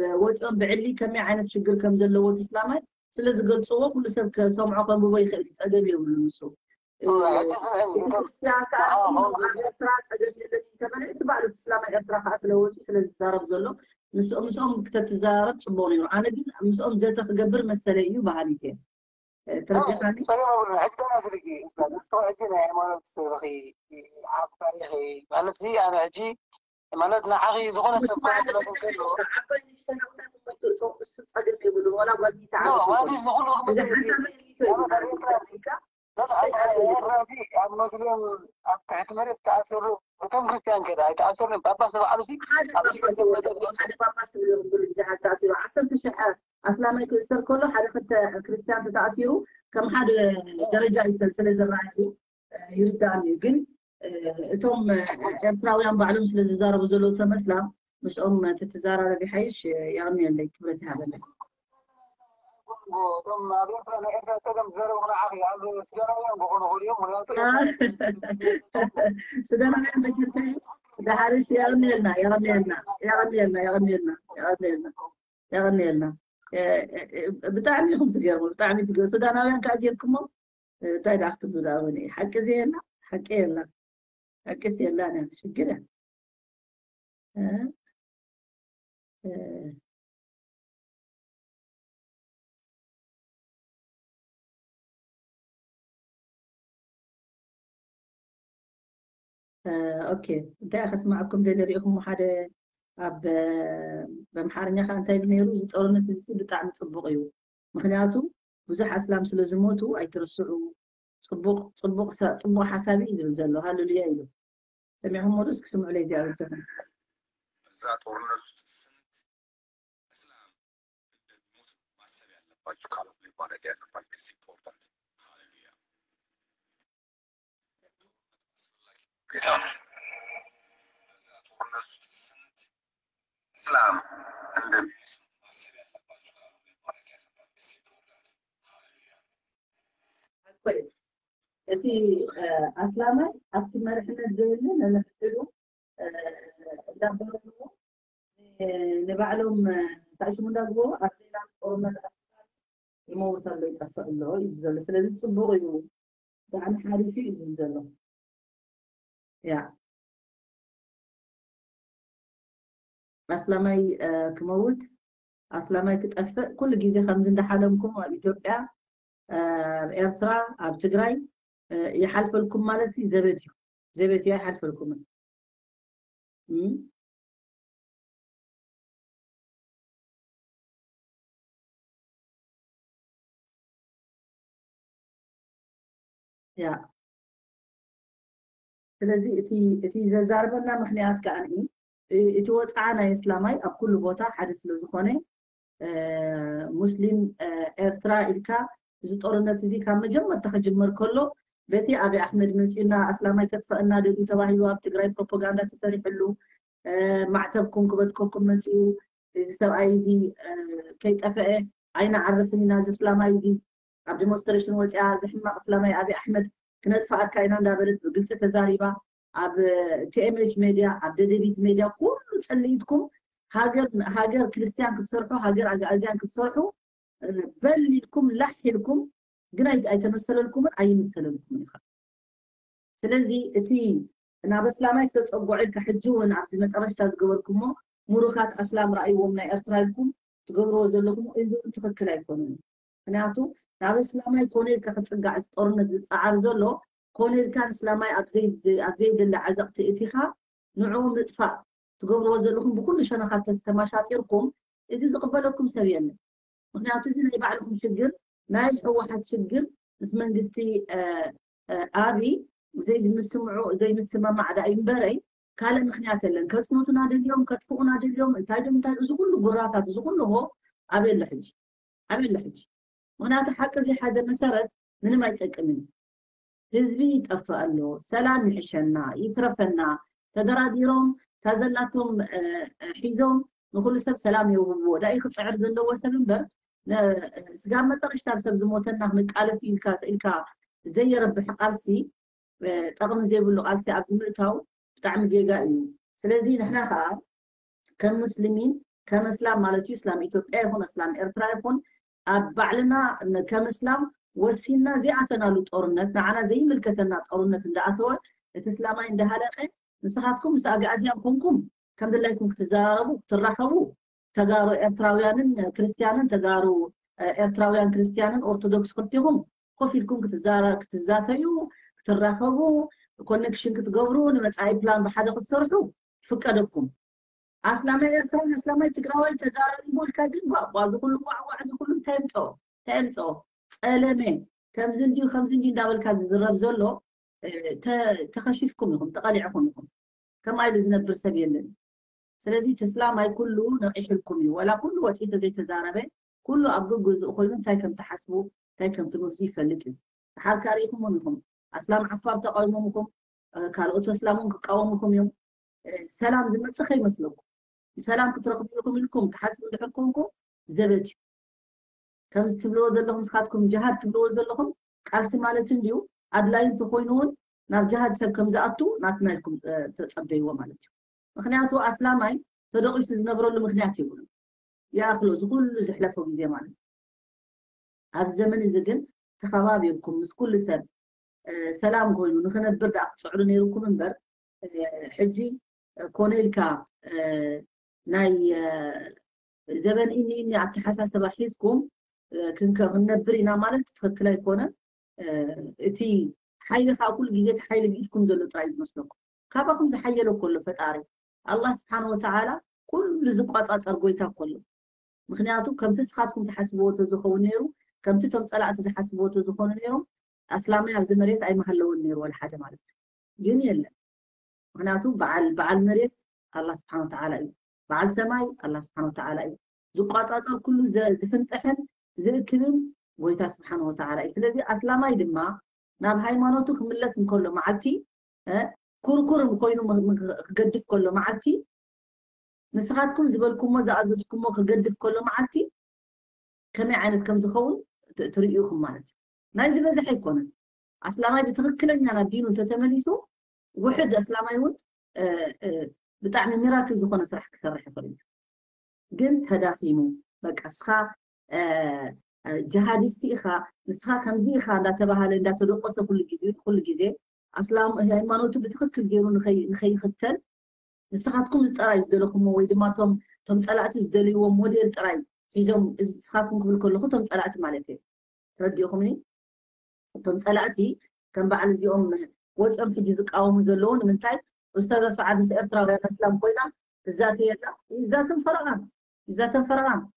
وجههم بعلي كم عينة يعني شجر كم لك إسلامي ስለዚ ገልፅዎ ኩሉ ሰብ ከሰምዖ ከንብቦ ይኽእል እዩ ፀገም የብሉ ንሱ ቤተክርስትያን ከዓ ኤርትራ ፀገም የለን እዩ ተባለ እቲ ባዕሉ እስላማይ ኤርትራ ከዓ ስለወፅኡ ስለዝዛረብ ዘሎ مسؤوم مسؤوم كتتزارب تبوني وانا قلت مسؤوم زيتا قبر مسالي يو بها نيكي تربي خاني طبعا اقول لها عجبا مازلقي استوى عجينا يعني ما نبس رغي عبا يغي مالت هي انا اجي مالت نحاقي يزغونا في الصعب عبا يشتنى اختار ولا قلت لي تعالي لا ما بيز نقول لغم اذا حسن ما يليتو لا لا انا اقول لها عبا مازلقي عبا مازلقي عبا كم كريستيان كذا يتعسر باباس ابسي ابسي باباس تعسير 10 شحال اصلا ما يكسر كله حد خدت كريستيان تعسيرو كم حد درجه يسلسل زراعي يرداني ግን እቶም ኤርትራውያን ባዕሎም ስለ ዝዛረቡ ዘለዉ ተመስላ ምስኦም ተተዛራረቢ ሓይሽ ይቕንየለይ ክብረት ይሃበለይ ስደራውያን ቤተክርስቲያን ዘሐርስ ያቅኒልና ያቅኒልና ያቅኒልና ያቅኒልና ያቅኒልና ያቅኒልና ብጣዕሚ ኢኹም ትገርሙ ብጣዕሚ ትገርሙ ሱዳናውያን ከዓ እንታይ ዳኣ ክትብሉ ዝኣመኒ እየ ሓቂ ዘየላ ሓቂ የላ ሓቂስ የላን ሽግር እያ آه، اوكي انت اخذت معكم دليل هم حدا اب آه، بمحارنيا خان تايب نيرو زتورنس زي بتعمل طبق يو مخلاتو بزح اسلام سلازموتو اي ترسعو طبق طبق طبق حسابي يزل زلو هالو لي ايلو سمعهم مرسك سمعوا لي زيارة زات ورنس سنت اسلام بموت ما سبيع لباتو كالو بلي بارا دي Islam and the كويس እቲ ኣስላማይ ኣብቲ መሪሕነት ዝብል ነመፍሕሉ እንዳበረዎ ንባዕሎም እንታይ ሽሙ እንዳግበሩ ኣብ ዜና ኦሮመ ይመውት ኣሎ ይጠፍእ ኣሎ እዩ ዘሎ ስለዚ ፅቡቅ እዩ ብጣዕሚ ሓሪፍ እዩ ዝብል ዘሎ Ja. ኣስላማይ ክመውት ኣስላማይ ክጠፍእ ኩሉ ግዜ ከምዚ እንዳሓለምኩም ኣብ ኢትዮጵያ ኤርትራ ኣብ ትግራይ ይሓልፈልኩም ማለት ዘበት እዩ ዘበት እዩ ኣይሓልፈልኩምን ያ ስለዚ እቲ እቲ ዘዛርበና ምክንያት ከዓኒ እቲ ወፃዓ ናይ እስላማይ ኣብ ኩሉ ቦታ ሓደ ስለዝኮነ ሙስሊም ኤርትራ ኢልካ እዚ ጦርነት እዚ ካብ መጀመርታ ክጅምር ከሎ በቲ ኣብዪ ኣሕመድ መፂኡና ኣስላማይ ከጥፈአና ደልዩ ተባሂሉ ኣብ ትግራይ ፕሮፓጋንዳ ተሰሪሕሉ ማዕተብኩም ክበጥከኩም መፂኡ እዚ ሰብኣይ እዚ ከይጠፍአ ኣይንዓርፍን ኢና እዚ እስላማይ እዚ ኣብ ዲሞንስትሬሽን ወፂኣ ዝሕማቅ እስላማይ ኣብዪ ኣሕመድ ክነጥፋእካ ኢና እንዳበለት ብግልፂ ተዛሪባ ኣብ ቲኤምች ሜድያ ኣብ ደደቢት ሜድያ ኩሉ ፀሊኢትኩም ሃገር ክርስትያን ክትሰርሑ ሃገር ኣጋእዝያን ክትሰርሑ በሊድኩም ላሒልኩም ግን ኣይተመሰለልኩምን ኣይመሰለልኩምን ኢኻ ስለዚ እቲ ናብ ኣስላማይ ክተፀጉዑ ኢልካ ሕጂ እውን ኣብዚ መጠረሽታ ዝገበርኩምሞ ሙሩኻት ኣስላም ረኣይዎም ናይ ኤርትራ ኢልኩም ትገብርዎ ዘለኹም እዚ ትክክል ኣይኮነን مناتو نابي سلامي كونيل كان تصقع الطرن الزعار زلو كونيل كان سلامي أبزيد أبزيد اللي عزقت إتيخا نعوم إطفاء تقولوا وزلكم بكل شيء أنا خدت استماشات يركم إذا قبلكم سوينا هنا تزن اللي بعلكم شجر ناي هو حد شجر بس من قصدي آه آه آبي زي نسمعوا زي نسمع مع داي مبري كان مخنيات لنا كرسموتنا هذا اليوم كتفقنا هذا اليوم انتاجم انتاج زو كله قراتات زو كله هو أبي اللحج أبي اللحج هناك حق زي هذا مسرد من ما يتكمل هزبي يتفعله سلام يحشنا يترفنا تدراديرهم تازلاتهم آه، حيزهم نقول سب سلام يوهبوه دا إيخو تعر زلو وسب انبر آه، سقام مطر إشتار سب زموتنا هناك ألسي إلكا إلكا زي رب حق ألسي تقم آه، زي بلو ألسي عبد ملتاو بتعم جيجا إيو سلازي نحنا خار كمسلمين كمسلام مالتيو سلام إيطوب إيه هون سلام إرترايب هون أبعلنا كمسلم وسينا زيعتنا لطورنات نعنا زي ملكتنا طورنات عند أطول تسلامين عند هلاقة نصحتكم ساق أزيان كونكم كم دلائكم تزاربوا ترحبوا تجارو إرتراويان كريستيان تجارو إرتراويان كريستيان أرثوذكس كنتهم قفلكم تزار تزاتيو ترحبوا كونكشن كتجبرون بس أي بلان بحد يخسرهم فكركم اسلام ايرتون اسلام ايتغراوي تزار ايبول كاجن با باز كله واع واع كله تيمصو تيمصو قلمه كمزن دي خمزن دي دابل كاز زرب زلو آه، تخشفكم لكم تقلعكم لكم كما اي بزنا برسب يلن سلازي تسلام اي كله نقيح لكم ولا كله وقت زي تزاربه كله ابو جزء كله تاي كم تحسبوا تاي كم تنوزي فلتن حال اسلام آه، آه، سلام زمت سلام كتراقب لكم لكم تحاسب لحكمكم زبدي كم تبلوز لهم سخاتكم جهاد تبلوز لهم قرس مالتن ديو أدلاين تخونون نار جهاد سب كم زأتو ناتنا لكم تتصبيوا مالتن مخنياتو أسلامي تدقش تزنبرو لمخنياتي يقولون يا أخلو زخول زحلفو بزي مالتن هذا الزمن الزقن تخوابيكم نسكول سب سلام كوينو نخنا برد أقصعرو نيروكم من بر حجي كونيلكا ناي زمن إني إني على تحسها سبحيزكم كنك هن برينا مالت تفكلا يكونا تي حي بخا كل جزء حي بيجكم زلو تعيز مسلكم كابكم زحية لو كله فتاري الله سبحانه وتعالى كل زقاط أترجوي تقوله مخنياتو كم تسخاتكم تحسبوه تزخو نيرو كم تتم تسألع تزحسبوه تزخو نيرو أسلامي عبد المريت أي محلو النيرو ولا حاجة مالك جيني يلا مخنياتو بعل بعل مريت الله سبحانه وتعالى بعد سماي الله سبحانه وتعالى زقاط أصل كله ز زفنتهن زكرين قيت سبحانه وتعالى إذا أسلم أي دم ما نام هاي ما نتوخ ملص كله معتي كور كور مخوينو مقدف كله معتي نسعاتكم زبلكم وزا أزوجكم وخقدف كله معتي كم عينت كم زخون تريئوكم معتي نازل بزح يكون أسلم أي بتغكلن يعني دينو تتمليسو وحد أسلم أيون بطعم مرات زخون سرح كسرح فرين قنت هدافي مو بك أسخا جهاد استيخا نسخا خمزيخا دا تبهال دا تلقص كل جزي كل جزي أسلام هاي ما نوتو بتخكل جيرو نخي نخي ختل نسخا تكون تراي دلكم مو ما تم تم سألت دلي هو موديل إذا نسخا تكون قبل كل خطم سألت مالتي رديكمني تم سألتي كان بعد زيهم وش أم في جزك أو مزلون من تايت استاذه سعاد مساء الخير السلام كلنا بالذات هي بالذات فرغان بالذات فرغان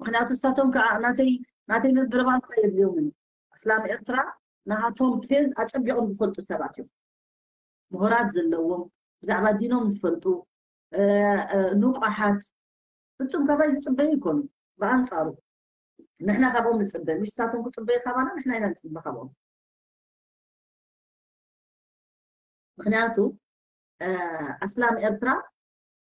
وحنا تستاتهم كعناتي ناتي من الدربان طيب اليوم اسلام اخترا نهاتهم كيز اتبعهم زفلتو سباتيو مهرات زلوهم بزعبا دينهم زفلتو آه، آه، نوقحات بتسم كفاي زتبعي يكونوا بعان صارو نحنا خابهم نتبع مش ساتهم كتبعي خابانا نحنا هنا نتبع خابهم مخنياتو أسلام إرترا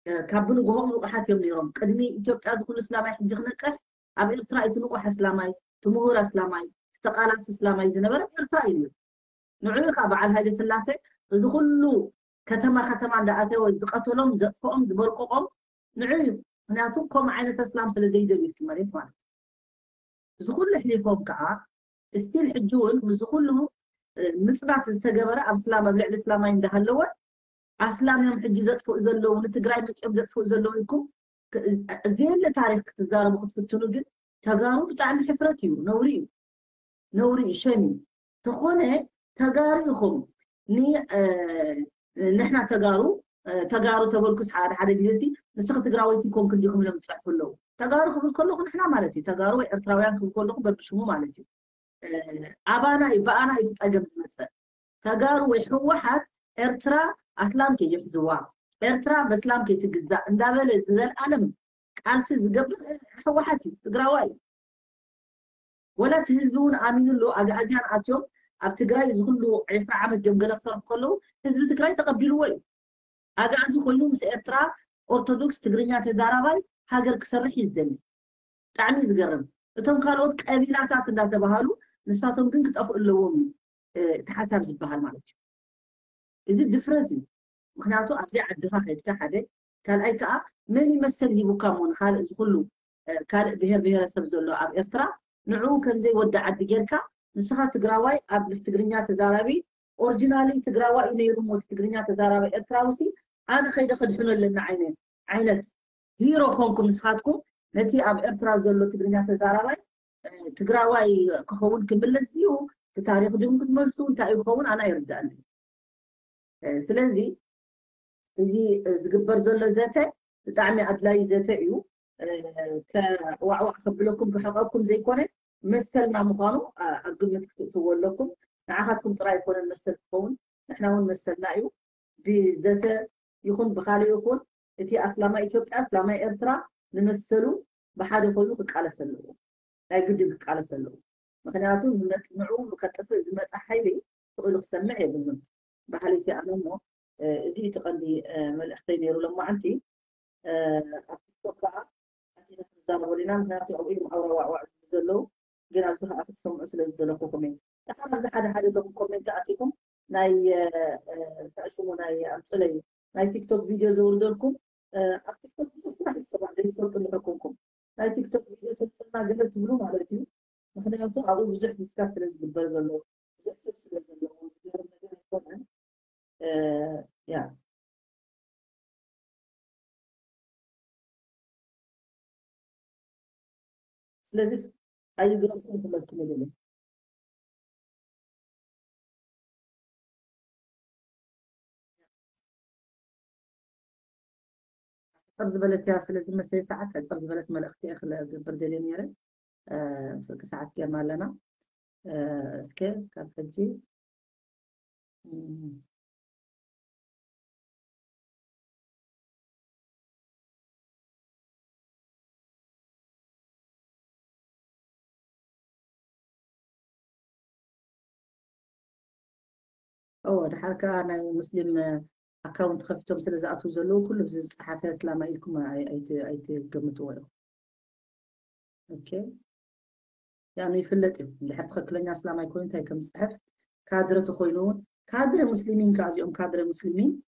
كابون جهم حاكم اليوم قدمي إثيوبيا كل إسلامي حجج نكح أم إرترا يتنو قح إسلامي تمهور إسلامي استقال إسلامي زنبرة إرترا اليوم نوعي قابع على هذه السلاسة ذخلوا كتما ختما عند أتوا زقتوا لهم زقهم نوعي هنا توكم عينة إسلام سلزيد اللي مريت وانا ذخل حليفهم كعاء استيل حجون مزخلهم مصنعت استجبرة أبسلام أبلع الإسلام عندها اللون أسلام يوم حجي زطفو زلو ونتقراي متعب زطفو زلو لكم زين لتاريخ كتزارة بخط في التنوغن تقارو بتعمل حفرتيو نوري نوري شامي تخوني تقاري خم ني آه نحنا تقارو تقارو تقول كس حار حار جيزي نسخة تقراوي تي كون كنديكم لما تصعفو اللو تقارو خم الكل لخم نحنا مالتي تقارو ارتراويان خم الكل لخم ببشمو مالتي آه أبانا إبانا إتساقم زمسا تقارو يحو واحد ኤርትራ ኣስላም ከየሕዝዋ ኤርትራ በስላም ከይትግዛእ እንዳበለ ዝዘለኣለም ቃልሲ ዝገብር ሕወሓት እዩ ትግራዋ እዩ ወላ እቲ ህዝቢ እውን ኣሚኑሉ ኣግኣዝያን ኣትዮም ኣብ ትግራይ ዝኩሉ ዒስራ ዓመት እዮም ገለ ክሰርሑ ከለዉ ህዝቢ ትግራይ ተቐቢልዎ እዩ ኣግኣዚ ኮይኑ ምስ ኤርትራ ኦርቶዶክስ ትግርኛ ተዛራባይ ሃገር ክሰርሕ እዩ ዝደሊ ብጣዕሚ ዝገርም እቶም ካልኦት ቀቢላታት እንዳተባሃሉ ንሳቶም ግን ክጠፍኡ ኣለዎም እዩ እቲ ሓሳብ ዝበሃል ማለት እዩ إذا دفرت مخناتو أبزع الدفاق يتكا حدا كان أي كأ من يمثل لي بكامون خال زغلو كان بهير بهير سبزولو أب إرترا نعو كم زي ودع الدجيركا نسخة تجراوي أب مستقرنيا تزارابي أورجينالي تجراوي نيرمو تستقرنيا تزارابي إرتراوسي أنا خيد أخد حنا لنا عينين عينت هيرو خونكم نسخاتكم نتي أب إرترازولو تستقرنيا تزارابي تجراوي كخون كملت فيه تاريخ دون كنت مرسون تاريخ خون أنا يردعني سلنزي زي زقبر زول زاتي طعمي عدلاي زاتي يو كواعوا قبلكم بحقكم زي كون مثلنا مخانو اقمت تقول لكم نعاهدكم ترى يكون المثل تكون نحن هون مثلنا يو بزاتا يكون بخالي يكون اتي اسلاما ايتوبيا اسلاما ارترا نمثلو بحاله خويو كقاله سلو اي قد كقاله سلو مخناتو نمعو مخطف زمت حيلي تقولو سمع يا بنت بحالي في عمامو آه، زي تقلي آه، مل أختينير لما عندي أتوقع آه، أنتي نفس الزارة ولنام هاتي أو إيم أو روع وعز بزلو جنا بزها أفتسهم أسل بزلو خوكمين نحن نزح هذا حالي لكم كومنت أعطيكم ناي تأشمو ناي أمسلي ناي تيك توك فيديو زور دولكم أكتب توك فيديو سمح الصباح زي اللي حكمكم ናይ ቲክቶክ ቪድዮ ተብፅልና ገለ ትብሉ ማለት እዩ ምክንያቱ ኣብኡ ብዙሕ ዲስካስ ስለ ዝግበር ዘሎ ብዙሕ ሰብ ስለ ዘለዎ ዝገርም ነገር äh, ja. ስለዚህ አይግራኩም ሁለቱም ነው ሕፅር ዝበለት እያ ስለዚ መሰለ ሰዓት ሕፅር ዝበለት መልእኽቲ እየ ክገብር ደልየ ነይረ ፍቂ ሰዓት ጌርና ኣለና እስከ ካብ ሕጂ او الحركه انا مسلم آه، اكونت خفتهم سلا زاتو زلو كل في الصحافه السلام عليكم آه، اي اي تقمت ولا اوكي يعني فلت لحد تخكلني السلام عليكم انت كم صحف كادره تخوينون كادر مسلمين كازيوم كادر مسلمين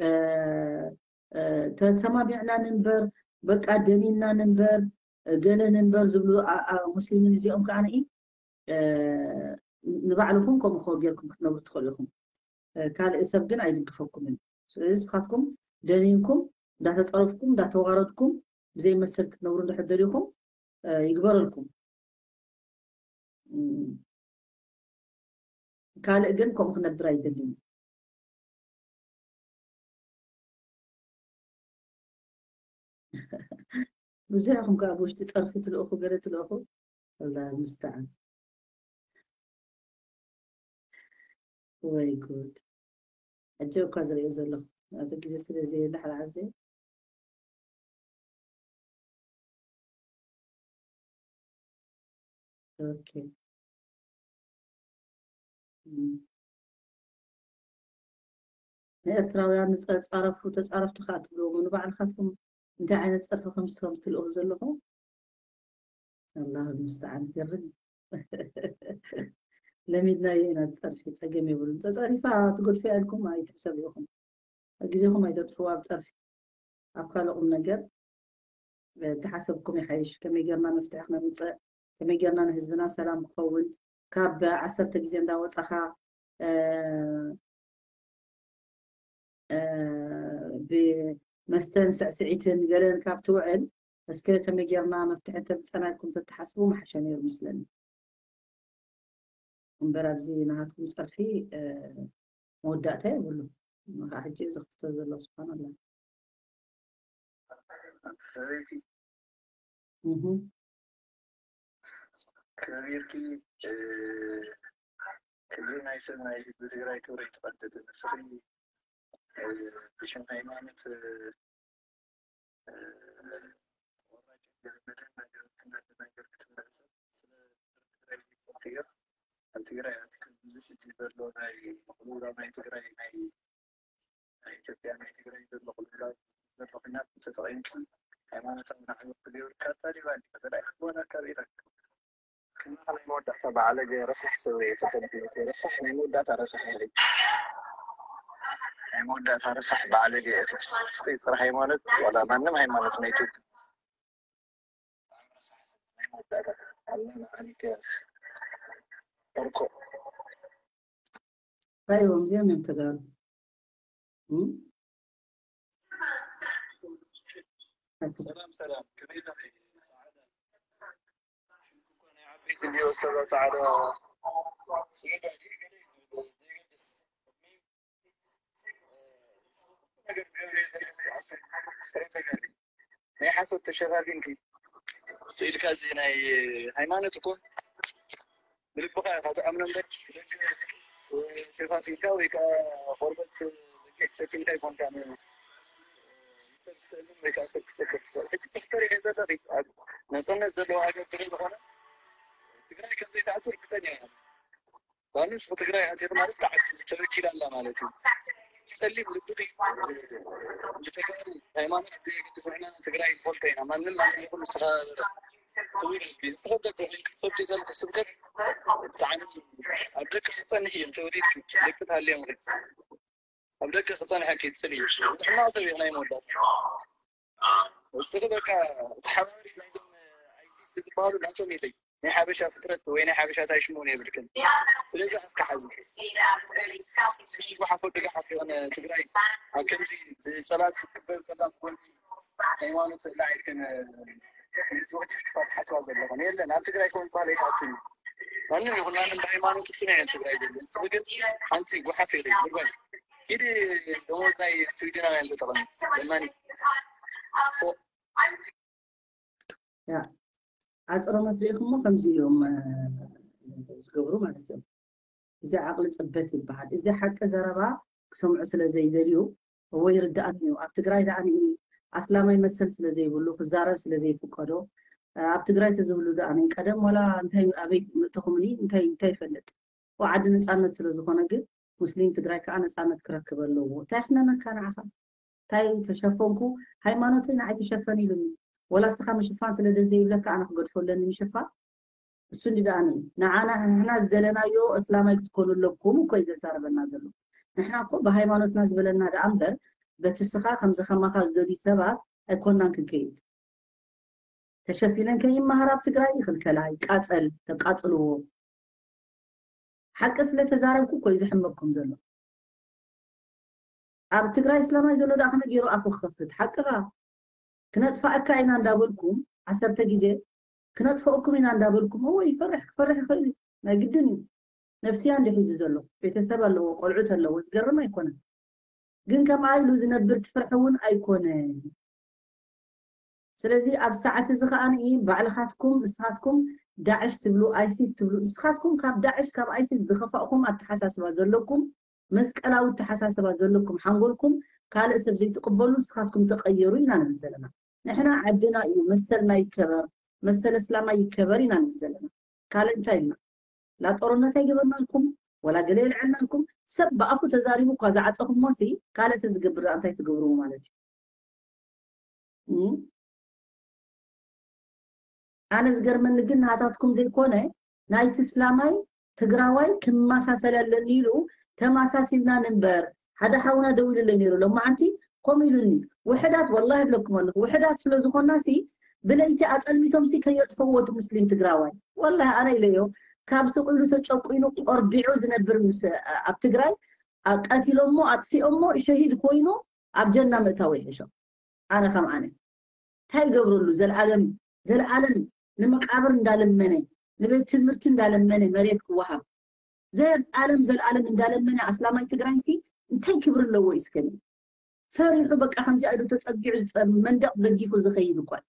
ااا أه أه تسمى بيعنا ننبر بقى دنينا ننبر قلنا ننبر زبلو آه، مسلمين زيهم كان ايه أه نبعلهم كم خوجيكم كنا بتخلهم كالي إسب جن أي نكفوكم من سلسة خاتكم دانينكم دا تتعرفكم دا توغاردكم بزي ما سلت نورون دا حدريكم يكبر لكم كالي جن كم خنا براي دلين بزيحكم كابوش تتعرفت الأخو قريت الأخو الله المستعان Very good. Adieu, Kazer Yazalo. Adieu, Kizer Sidi Nahal Azir. Okay. الإرتراويان تعرف وتعرف تخاط بلوغ من بعد خاطهم انت عانا تعرف خمسة خمسة الأغزر لهم الله المستعان تجرني لمدنا هنا تصرفي تقيم يقول انت تعرفها تقول فيها هناك هاي تحسب يوخم اجزيكم يكون هناك بتصرفي عبقى لقم نقر يكون هناك كما يقرنا نفتح احنا يكون هناك يقرنا نهزبنا سلام قول كاب عسر تقزين داوة صحا أه أه بمستن سعسعتين قلين كاب توعل بس كما يقرنا مفتح انت بتصنع لكم تتحسبوا محشان يرمس لنا እምበራዚ ናሃትኩም ፀርፊ መወዳእታ የብሉ ከዓ ሕጂ ዝኽፍቶ ዘሎ ዝኾነ ኣላ ከቢርኪ ክብሪ ናይ ሰብ ናይ ህዝቢ ትግራይ ክብሪ ይትቐድድ ንስኺ ብሽም ሃይማኖት kan Tigray ati kan beelloodhaa maqluudhaa maayii Tigray maayii ኢትዮጵያ ናይ ትግራይ ዘለኹሉላ መድረክናት ተጠቂምኩም ሃይማኖታዊ ንክምርት ዘይብልካታ ሊባል በተለይ ክቦና ካብ ኢራክ كنا على مودع تبع على جاي رصح سوي فتنتي رصح ني مودع ترصح لي هاي مودع ترصح بعلى جاي في صراحة هاي مالت ولا ما نم هاي مالت نيتوك هاي مودع عليك farko طيب ومزيان من تقال سلام سلام كبيرة سعادة شوفكم أنا عبيت اليوم أستاذة سعادة ما حسب تشغالين كي سيد كازي هاي هاي ما نتكون للبقاء خاطر امن في فاسي تاوي كغربة سكن تايفون كان سكن كان سكن سكن حتى تكسر إذا تغيب نصنع زلوا حاجة سريعة تقرأ كم دي تعطوا الكتانية يعني ባለስ በትግራይ ማለት ተበኪል አለ ማለት ነው። ጸሊም ልብ ብትገር ሃይማኖት ዝምዕና ትግራይ ዝፈልጦ ኢና ማንም ማን ይኹን ዝተኸበረ ክቡር ህዝቢ ዝተኸበረ ክሰብ ዘን ክስብከት ብጣዕሚ ኣብ ደቂ ክፀንሕ እዮም ተወዲድክ ደቂ ተሃልዮም ኣብ ደቂ ክፀንሐ ክፅል እዩ ሕማቕ ሰብ ኢኹ ናይ መወዳት እሱ በቃ ተሓባሪ ናይቶም ኣይሲሲ ዝበሃሉ ናቶም የለዩ ني حبشه فكرت وين حبشه تاع شمون يا بركن سلاج حق حاز واحد فوق دقه حفي انا تقراي كان جي صلاه تكبر كذا تقول ايوانو تاع كان زوج تفات حسوا بالغني لا انا تقرا يكون صالح حاتم انا نقول انا بايمانو كسمع تقراي جدا انت وحفي لي بربي كده لو زي سويدنا عنده طبعا يماني Yeah. عصرهم أسريخهم خمسين يوم زقورو ما لهم إذا عقل تبتي بعد إذا حكى زرابا كسم عسل زي دليو هو يرد أني وأبتقرأ إذا أني أسلام أي مسلس لزي يقولوا خزارة لزي فكروا أبتقرأ إذا يقولوا ده أني كده ولا أنت أبي تخمني أنت أنت فلت وعد نسألنا في الزخنة قد مسلم تقرأ كأنا سألت كركب اللو تحنا ما كان عفا تاي تشافونكو هاي ما نوتين عادي شافني لمن ولا سخا مشفان سلا دزي ولا كأنا خجر فلان مشفى سند داني نعانا هنا زلنا يو إسلام يقول لكم وكويز سار بالنازلو نحنا كو بهاي ما نتنازل لنا عمبر بتسخا خمسة خمسة خمسة دولي سبعة أكون نك كيد تشفي لنا كي ما هرب تقرأ يخل كلاي قاتل تقاتلوه حق أصل تزارب كو كويز حمكم زلو عب تقرأ إسلام يقول داخل نجرو أكو خفت حقها كنت اكا اينا ندابلكم عسرتا غيزي كنطفا اكم اينا ندابلكم هو يفرح يفرح يخلي ما يقدني نفسي عندي حزي زلو بيتسبب له وقلعت له وتقر ما يكون جن كما عايلو زنبر تفرحون ايكون سلازي اب ساعة زخان اي بعلخاتكم اسخاتكم داعش تبلو ايسيس تبلو اسخاتكم كاب داعش كاب ايسيس زخفاكم اتحساس بازولكم مسك الاو اتحساس بازولكم حنقولكم ካልእ ሰብ ዘይትቕበሉ ንስኻትኩም ተቐየሩ ኢና ንብል ዘለና ንሕና ዓድና እዩ መሰልና ይከበር መሰለ እስላማ ይከበር ኢና ንብል ዘለና ካልእ እንታይ ኢልና ላ ጦርነት ኣይገበርናልኩም ወላ ገለ የልዓልናልኩም ሰብ ብኣፉ ተዛሪቡ እኳ ዝዓፀኹም ሞሲ ካልእቲ ዝገብር እንታይ ትገብርዎ ማለት እዩ ኣነ ዝገርመኒ ግን ናታትኩም ዘይኮነ ናይቲ እስላማይ ትግራዋይ ክመሳሰል ኣለኒ ኢሉ ተመሳሲልና ንምበር هذا حاولنا دويل اللي نيرو لما عنتي قومي لني وحدات والله بلكم أنه وحدات فلوزو خناسي بلنتي أسأل ميتهم سي كي يتفوت مسلم تجراوي والله أنا إليو كابسو قلو تشوكو إنو برمس أبتجراي مس أبتقراي أكل أمو أطفي أمو شهيد كوينو أبجنة متاوي هشو أنا خم أنا تاي قبرو اللو زل عالم زل عالم نمك عبر ندالم مني نبيل تمرتن دالم مني مريك وحب زل عالم زل عالم ندالم مني أسلامي تقراي سي انتي كبر لو يسكني فارحو بك أخمسي عدو تتقع المندق ذنجيكو زخيين وقال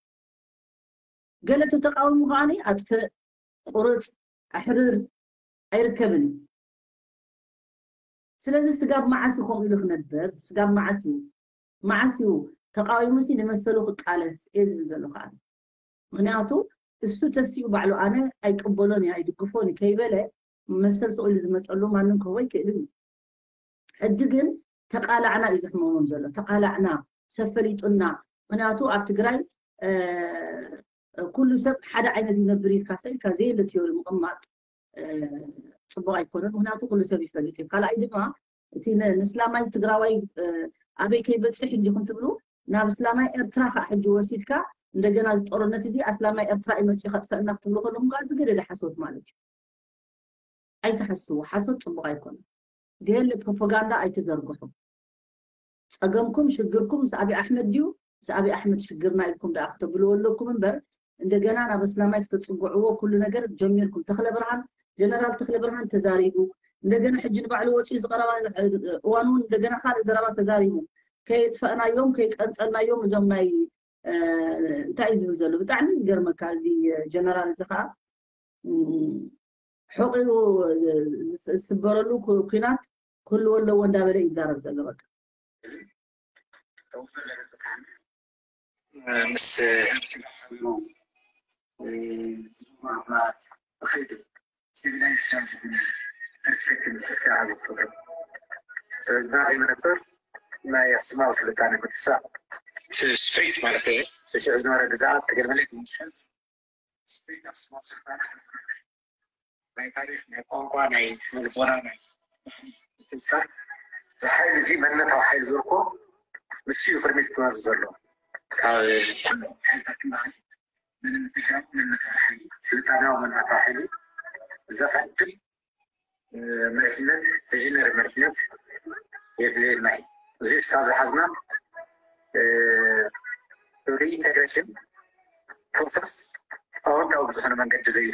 قالتو تقاوي مخاني أدفع قرط أحرر أيركبني سلازي سقاب معاسو خوم إلوخ نبر سقاب معاسو معاسو تقاوي مسي نمثلو خطالس إيز بزولو خان مغنياتو السو تسيو بعلو أنا أي كبولوني أي دكفوني كيبالي مثل سؤال إذا مسألو ما ننكوهي كيبالي حدقن تقالعنا إذا حما منزله تقالعنا سفليت قلنا مناتو أبتقرأي كل سب حدا عينة ينبريد كاسين كازين اللي تيول مغمات صبوا يكونون هناك كل سبب فلتي قال أيضا تين نسلام أي تجراوي أبي كي بتصحي اللي خم تبلو نعم سلام أي إرترا حج وسيلك ندجنا زطور النتيجة أسلام أي إرترا إما شيء خد فرنا تبلو كلهم قال زغير اللي حسوا مالك أي تحسوا حسوا صبوا يكونون زين البروباغندا اي تزرقهم صقمكم شقركم سابي احمد ديو سابي احمد شقرنا لكم دا اختبلوا لكم منبر عند جنا انا بس لما تصقعوا كل نجر جميلكم تخلى برهان جنرال تخلى برهان تزاريبو عند جنا حجن بعلو وشي صغار وانون عند جنا خالد زرابا تزاريبو كيت فانا يوم كيك انسالنا يوم زمناي تايز بزلو بتاع مزقر مكازي جنرال زخا حقه ዝስበረሉ ኩናት ክህልዎ ኣለዎ እንዳበለ ይዛረብ ዘሎ በቃ ምስ ፐርስፔክቲቭ እስከ ዝፈጥር ስለዚ ባእ መነፅር ናይ ኣክሱማዊ ስልጣነ ምትሳእ ስፌት ማለት እዩ ሽዑ ዝነበረ ግዛኣት ትገልመለ ስፌት ኣክሱማዊ ስልጣነ ናይ ታሪክ ናይ ኳንኳ ናይ ስብል ቦናናሳ ዝሓይሉ እዚ መነታዊ ሓይሉ ዝርከቦ ምስእዩ ፍርሚት ትመስ ዘሎ ካብ ሎ ሓይ ን መነ ል ስልጣንዊ መናተባ ሓሉ እዛፈድም መርሕነት ተዥነር መርነት የብልየልና እዚ ብ ዝሓዝና ብኢንሽን ስ ኣወታዊዝኮነ መንገዲ ዘይሙ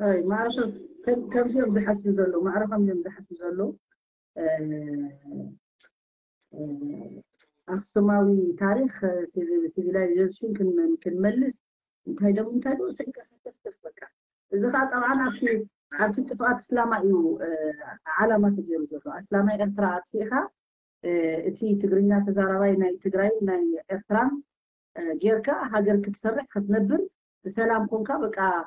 هاي طيب، ما عرفش كم كم يوم بحس بزلو ما عرف من يوم بحس بزلو ااا آه، آه، أخ سماوي تاريخ سيد سيد لاي جز شو يمكن يمكن ملس هاي لو من تلو سك خف خف بكا إذا خاط طبعا أخي عرفت اتفاقات إسلام أيو آه، على ما تجيب زلو إسلام أي إرترا فيها ااا تي تقرينا تزاراوي ناي تقرأي ناي إرترا جيركا هاجر كتسرح خد نبر بسلام كونكا بقى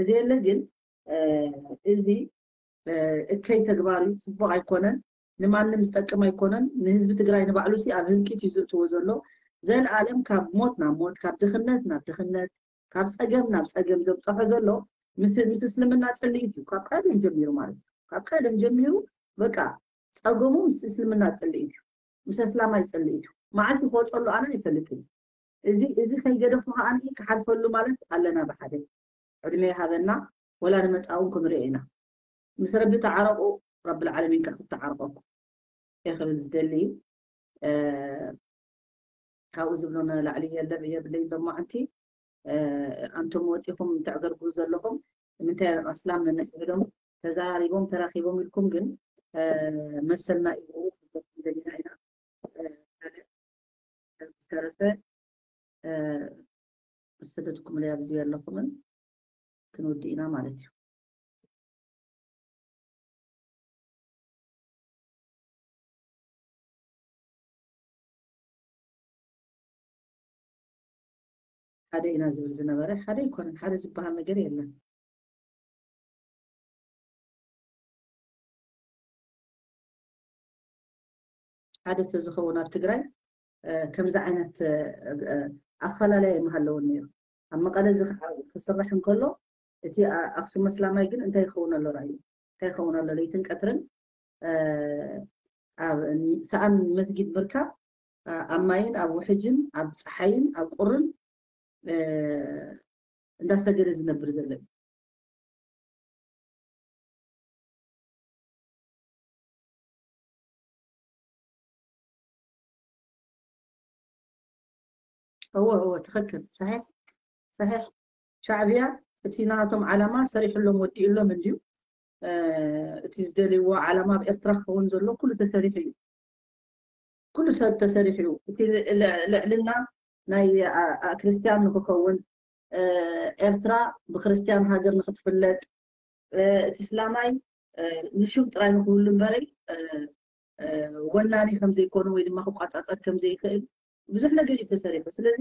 እዚ የለ ግን እዚ እከይ ተግባር እዩ ፅቡቅ ኣይኮነን ንማንም ዝጠቅም ኣይኮነን ንህዝቢ ትግራይ ንባዕሉ ሲ ኣብ ህንቂት እዩ ዝእትዎ ዘሎ ዘለኣለም ካብ ሞት ናብ ሞት ካብ ድኽነት ናብ ድኽነት ካብ ፀገም ናብ ፀገም ዘብፅሖ ዘሎ ምስ እስልምና ፅልኢት እዩ ካብ ቀደም ጀሚሩ ማለት እዩ ካብ ቀደም ጀሚሩ በቃ ፀገሙ ምስ እስልምና ፅልኢት እዩ ምስ ኣስላማይ ፅልኢት እዩ መዓልቲ ክወፀሉ ኣነ ይፈልጥን እዚ እዚ ከይገደፉ ከዓኒ ክሓልፈሉ ማለት ኣለና ብሓደ عدمي هذانا ولا نمتعون كن رئينا مثل ربي تعرقوا رب العالمين كأخذ تعرقوا إخر الزدلي آه كاوز بنونا العلي اللي بي بلي بما أنتي آه أنتم واتيكم من تعقر قوزا لهم من تأسلام لنا إبرهم تزاريبهم تراخيبهم لكم جن آه مثلنا إبروف دلينا هنا بسرفة آه, آه، استدتكم ليا بزيان لكم آه كنودينا مالتي هذا ينزل زنبره هذا يكون هذا زبها النجاري لنا هذا تزخونا بتجري آه، كم زعنة آه، آه، أفلا لا يمهلون نير أما قال زخ فصرحهم كله እቲ ኣክሱም መስላማይ ግን እንታይ ይኸውን ኣሎ ራእዩ እንታይ ይኸውን ኣሎ ለይትን ቀትርን ኣብ ሰኣን መስጊድ ምርካብ ኣብ ማይን ኣብ ውሕጅን ኣብ ፀሓይን ኣብ ቁርን እንዳሰገደ ዝነብር ዘሎ እዩ هو هو تخكل صحيح صحيح شعبية اتي ناتهم علامه صريح لهم ودي لهم اليوم اتي زدالي هو علامه بارتراخ ونزل له كل تساريح اليوم كل سهل تساريح اليوم اتي لعلنا ناي كريستيان نكون ارترا بكريستيان هاجر نخطف اللات اتي سلاماي نشوف تراي نقول باري ወናኒ ከምዘ ይኮኑ ወይ ድማ ክቋፃፀር ከምዘ ይክእል ብዙሕ ነገር እዩ ተሰሪሑ ስለዚ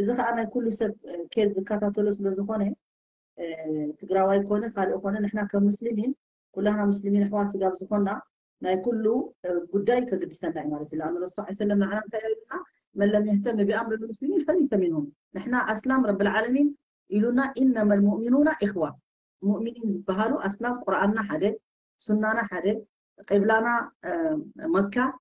እዚ ከዓ ናይ ኩሉ ሰብ ኬዝ ዝከታተሎ ስለ ዝኾነ تقراواي كونه خالق كونه نحنا كمسلمين كلنا مسلمين إخوان سجاب زخنا ناي كله قداي كقدستان دائما في الله أن الرسول صلى الله عليه وسلم من لم يهتم بأمر المسلمين فليس منهم نحنا أسلام رب العالمين يلونا إنما المؤمنون إخوة مؤمنين بهارو أسلام قرآننا حدا سنانا حدا قبلنا مكة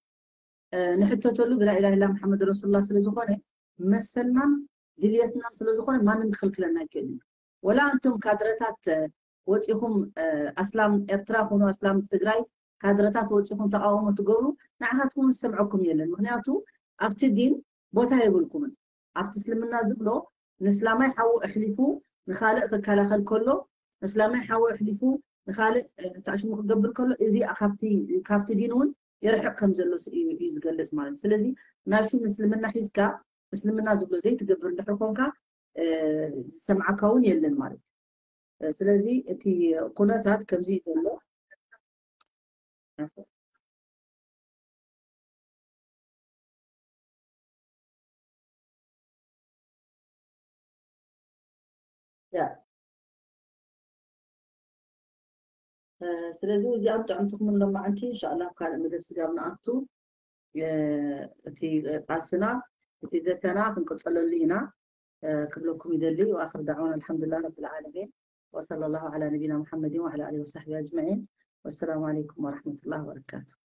نحتو تلو بلا إله إلا محمد رسول الله صلى الله عليه وسلم مثلنا دليتنا صلى الله عليه وسلم ما نمخل كلنا كذين ولا أنتم كادرتات وتيهم آه، أسلام إرتراهون وأسلام تجري كادرتات وتيهم تقاوم وتجروا نعهدكم نسمعكم يلا مهنياتو أبتدين بوتهاي بقولكم أبتسلمنا زبلو نسلام يحاو إحلفو نخالق كلا خل كله نسلام يحاو إحلفو نخالق آه، تعشمو قبر كله إذا أخافتي كافتي دينون يرحق خمزلوس يزقلس مالس فلزي نعرفو نسلمنا حيزكا نسلمنا زبلو زي تقبر نحرقونكا سمع كون يلن مالك سلازي تي قناتات كم زي زلو يا آه، سلازي وزي أنتو عمتكم من لما عنتي إن شاء الله بكال مدرسة جابنا أنتو آه، تي قاسنا تي زتنا خنقطلو لينا كلكم يدلي وآخر دعوانا الحمد لله رب العالمين وصلى الله على نبينا محمد وعلى آله وصحبه أجمعين والسلام عليكم ورحمة الله وبركاته